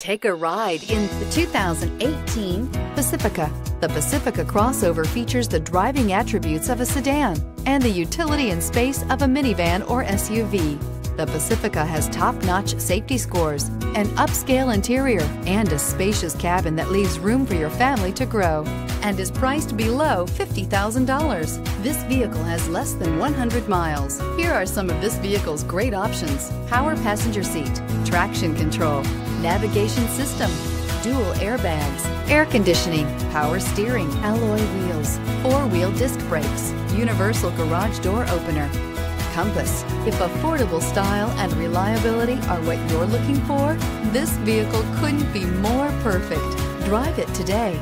Take a ride in the 2018 Pacifica. The Pacifica crossover features the driving attributes of a sedan and the utility and space of a minivan or SUV. The Pacifica has top-notch safety scores, an upscale interior, and a spacious cabin that leaves room for your family to grow and is priced below $50,000. This vehicle has less than 100 miles. Here are some of this vehicle's great options. Power passenger seat, traction control, navigation system, dual airbags, air conditioning, power steering, alloy wheels, four-wheel disc brakes, universal garage door opener, compass. If affordable style and reliability are what you're looking for, this vehicle couldn't be more perfect. Drive it today.